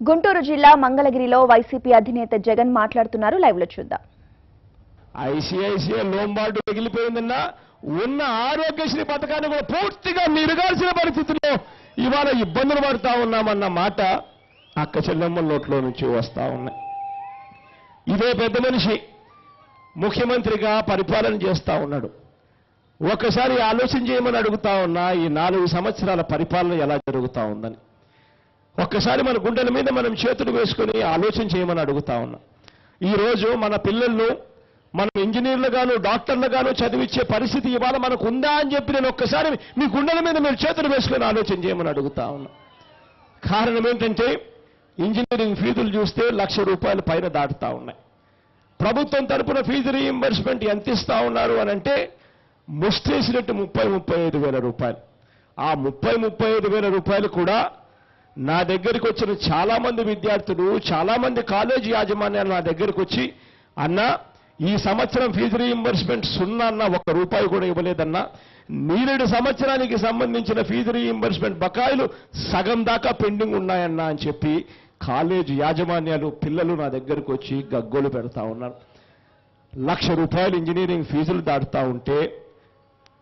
గుంటూరు జిల్లా మంగళగిరిలో వైసీపీ అధినేత జగన్ మాట్లాడుతున్నారు. లైవ్లో చూద్దాం. ఐసీఐసీఐ లోంబాటు మిగిలిపోయిందన్నా ఉన్న ఆరోగ్యశ్రీ పథకాన్ని కూడా పూర్తిగా నిరగాల్సిన పరిస్థితుల్లో ఇవాళ ఇబ్బందులు పడతా ఉన్నామన్న మాట అక్క చెల్లెమ్మ నోట్లో నుంచి వస్తా ఉన్నాయి. ఇదే పెద్ద మనిషి ముఖ్యమంత్రిగా పరిపాలన చేస్తా ఉన్నాడు. ఒకసారి ఆలోచన చేయమని అడుగుతా ఉన్నా ఈ నాలుగు సంవత్సరాల పరిపాలన ఎలా జరుగుతా ఉందని. ఒక్కసారి మన గుండెల మీద మనం చేతులు వేసుకొని ఆలోచన చేయమని అడుగుతా ఉన్నా. ఈ రోజు మన పిల్లలను మనం ఇంజనీర్లుగాను డాక్టర్లుగాను చదివించే పరిస్థితి ఇవాళ మనకు ఉందా అని చెప్పి నేను ఒక్కసారి మీ గుండెల మీద మీరు చేతులు వేసుకొని ఆలోచన చేయమని అడుగుతా ఉన్నా. కారణం ఏంటంటే ఇంజనీరింగ్ ఫీజులు చూస్తే లక్ష రూపాయల పైన దాటుతా ఉన్నాయి. ప్రభుత్వం తరపున ఫీజు రీఎంబర్స్మెంట్ ఎంత ఇస్తా ఉన్నారు అని అంటే ముష్టేసినట్టు ముప్పై ముప్పై ఐదు వేల రూపాయలు. ఆ ముప్పై ముప్పై ఐదు వేల రూపాయలు కూడా నా దగ్గరికి వచ్చిన చాలా మంది విద్యార్థులు చాలా మంది కాలేజీ యాజమాన్యాలు నా దగ్గరికి వచ్చి అన్న ఈ సంవత్సరం ఫీజు రీఇంబర్స్మెంట్ సున్నా అన్న ఒక్క రూపాయి కూడా ఇవ్వలేదన్నా. నీరెడు సంవత్సరానికి సంబంధించిన ఫీజు రీఇంబర్స్మెంట్ బకాయిలు సగం దాకా పెండింగ్ ఉన్నాయన్నా అని చెప్పి కాలేజ్ యాజమాన్యాలు పిల్లలు నా దగ్గరకు వచ్చి గగ్గోలు పెడతా ఉన్నారు. లక్ష రూపాయలు ఇంజనీరింగ్ ఫీజులు దాటుతా ఉంటే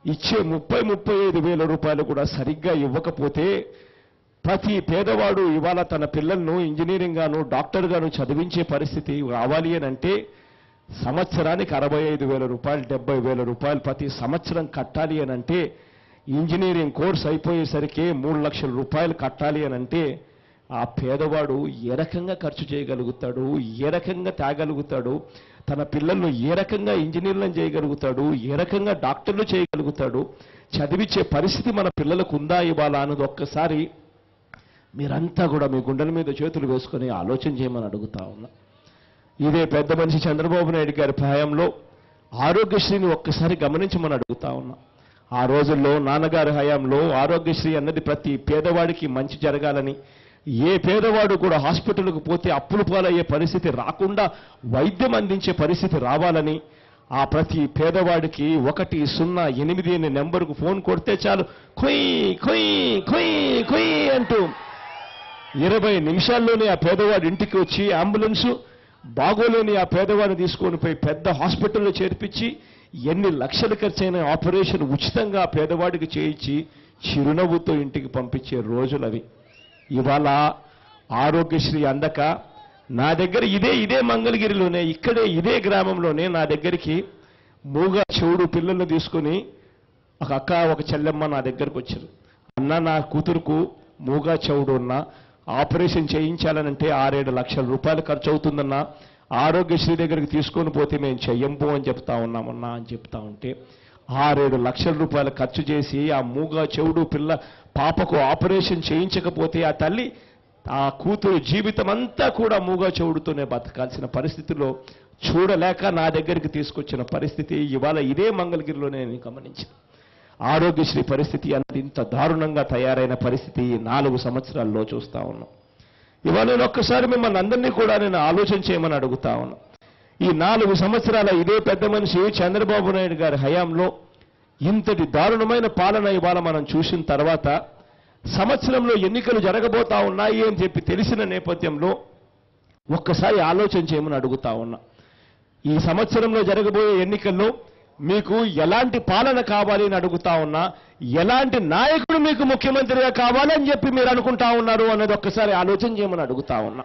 ఇచ్చే ముప్పై ముప్పై ఐదు వేల రూపాయలు కూడా సరిగ్గా ఇవ్వకపోతే ప్రతి పేదవాడు ఇవాళ తన పిల్లలను ఇంజనీరింగ్ గాను డాక్టర్ గాను చదివించే పరిస్థితి రావాలి అని అంటే సంవత్సరానికి అరవై ఐదు వేల రూపాయలు డెబ్బై వేల రూపాయలు ప్రతి సంవత్సరం కట్టాలి అని అంటే ఇంజనీరింగ్ కోర్స్ అయిపోయేసరికి మూడు లక్షల రూపాయలు కట్టాలి అని అంటే ఆ పేదవాడు ఏ రకంగా ఖర్చు చేయగలుగుతాడు? ఏ రకంగా తేగలుగుతాడు? తన పిల్లలను ఏ రకంగా ఇంజనీర్లను చేయగలుగుతాడు? ఏ రకంగా డాక్టర్లు చేయగలుగుతాడు? చదివించే పరిస్థితి మన పిల్లలకు ఉందా ఇవాళ అన్నది ఒక్కసారి మీరంతా కూడా మీ గుండెల మీద చేతులు వేసుకొని ఆలోచన చేయమని అడుగుతా ఉన్నా. ఇదే పెద్ద మనిషి చంద్రబాబు నాయుడు గారి హయాంలో ఆరోగ్యశ్రీని ఒక్కసారి గమనించమని అడుగుతా ఉన్నా. ఆ రోజుల్లో నాన్నగారి హయాంలో ఆరోగ్యశ్రీ అన్నది ప్రతి పేదవాడికి మంచి జరగాలని ఏ పేదవాడు కూడా హాస్పిటల్కు పోతే అప్పులు పాలయ్యే పరిస్థితి రాకుండా వైద్యం అందించే పరిస్థితి రావాలని ఆ ప్రతి పేదవాడికి ఒకటి సున్నా ఎనిమిది అనే నెంబర్కు ఫోన్ కొడితే చాలు కొయ్ కొయ్ కొయ్ కొయ్ అంటూ ఇరవై నిమిషాల్లోనే ఆ పేదవాడి ఇంటికి వచ్చి అంబులెన్సు బాగోలేని ఆ పేదవాడిని తీసుకొని పోయి పెద్ద హాస్పిటల్లో చేర్పించి ఎన్ని లక్షలు ఖర్చైన ఆపరేషన్ ఉచితంగా ఆ పేదవాడికి చేయించి చిరునవ్వుతో ఇంటికి పంపించే రోజులు అవి. ఇవాళ ఆరోగ్యశ్రీ అందక నా దగ్గర ఇదే ఇదే మంగళగిరిలోనే ఇక్కడే ఇదే గ్రామంలోనే నా దగ్గరికి మూగ చెవుడు పిల్లల్ని తీసుకొని ఒక అక్క ఒక చెల్లెమ్మ నా దగ్గరకు వచ్చారు. అన్న నా కూతురుకు మూగా చెవుడు ఉన్న ఆపరేషన్ చేయించాలనంటే ఆరేడు లక్షల రూపాయలు ఖర్చు అవుతుందన్నా ఆరోగ్యశ్రీ దగ్గరికి తీసుకొని పోతే మేము చెయ్యంపు అని చెప్తా ఉన్నామన్నా అని చెప్తా ఉంటే ఆరేడు లక్షల రూపాయలు ఖర్చు చేసి ఆ మూగ చెవుడు పిల్ల పాపకు ఆపరేషన్ చేయించకపోతే ఆ తల్లి ఆ కూతురు జీవితం అంతా కూడా మూగ చెవుడుతోనే బతకాల్సిన పరిస్థితిలో చూడలేక నా దగ్గరికి తీసుకొచ్చిన పరిస్థితి ఇవాళ ఇదే మంగళగిరిలోనే నేను గమనించాను. ఆరోగ్యశ్రీ పరిస్థితి అన్నది ఇంత దారుణంగా తయారైన పరిస్థితి నాలుగు సంవత్సరాల్లో చూస్తా ఉన్నాం. ఇవాళ నేను ఒక్కసారి మిమ్మల్ని అందరినీ కూడా నేను ఆలోచన చేయమని అడుగుతా ఉన్నాను ఈ నాలుగు సంవత్సరాల ఇదే పెద్ద మనిషి చంద్రబాబు నాయుడు గారి హయాంలో ఇంతటి దారుణమైన పాలన ఇవాళ మనం చూసిన తర్వాత సంవత్సరంలో ఎన్నికలు జరగబోతా ఉన్నాయి అని చెప్పి తెలిసిన నేపథ్యంలో ఒక్కసారి ఆలోచన చేయమని అడుగుతా ఉన్నా. ఈ సంవత్సరంలో జరగబోయే ఎన్నికల్లో మీకు ఎలాంటి పాలన కావాలి అని అడుగుతా ఉన్నా ఎలాంటి నాయకుడు మీకు ముఖ్యమంత్రిగా కావాలని చెప్పి మీరు అనుకుంటా ఉన్నారు అన్నది ఒక్కసారి ఆలోచన చేయమని అడుగుతా ఉన్నా.